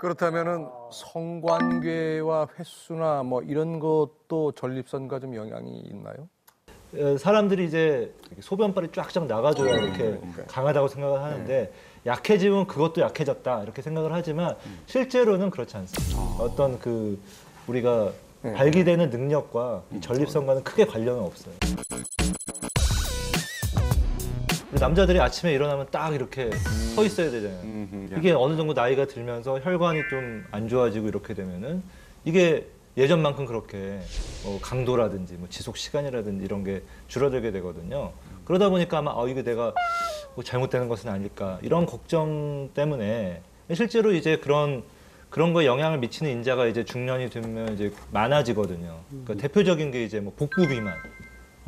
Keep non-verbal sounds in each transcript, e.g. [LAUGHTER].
그렇다면은 성관계와 횟수나 뭐 이런 것도 전립선과 좀 영향이 있나요? 어, 사람들이 이제 소변발이 쫙쫙 나가줘야 이렇게 음. 강하다고 생각을 하는데 약해지면 그것도 약해졌다 이렇게 생각을 하지만 실제로는 그렇지 않습니다. 어떤 그 우리가 네. 발기되는 능력과 이 전립선과는 크게 관련은 없어요. 남자들이 아침에 일어나면 딱 이렇게 서 있어야 되잖아요. 이게 어느 정도 나이가 들면서 혈관이 좀 안 좋아지고 이렇게 되면은 이게 예전만큼 그렇게 뭐 강도라든지 뭐 지속 시간이라든지 이런 게 줄어들게 되거든요. 그러다 보니까 아마 어 이게 내가 뭐 잘못되는 것은 아닐까 이런 걱정 때문에 실제로 이제 그런 그런 거에 영향을 미치는 인자가 이제 중년이 되면 이제 많아지거든요. 그러니까 대표적인 게 이제 뭐 복부 비만.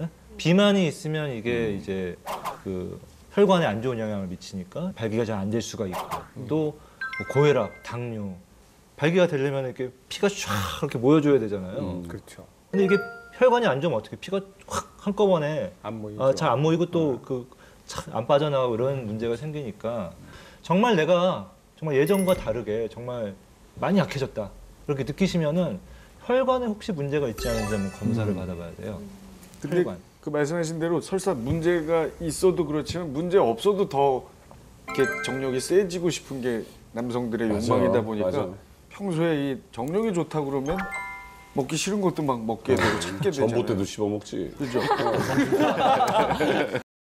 예? 비만이 있으면 이게 이제 그 혈관에 안 좋은 영향을 미치니까 발기가 잘 안 될 수가 있고 또 뭐 고혈압, 당뇨 발기가 되려면 이렇게 피가 쫙 이렇게 모여줘야 되잖아요. 그렇죠. 근데 이게 혈관이 안 좋으면 어떻게 피가 확 한꺼번에 안 모이죠. 아, 잘안 모이고 또 그 안 빠져나가고 이런 문제가 생기니까 정말 내가 정말 예전과 다르게 정말 많이 약해졌다 이렇게 느끼시면은 혈관에 혹시 문제가 있지 않은지 한번 검사를 받아봐야 돼요. 근데 혈관. 그 말씀하신 대로 설사 문제가 있어도 그렇지만 문제 없어도 더 이렇게 정력이 세지고 싶은 게 남성들의 맞아, 욕망이다 보니까 맞아. 평소에 이 정력이 좋다 그러면 먹기 싫은 것도 막 먹게 되고 찾게 되잖아요. 전봇대도 씹어 먹지. 그죠? [LAUGHS]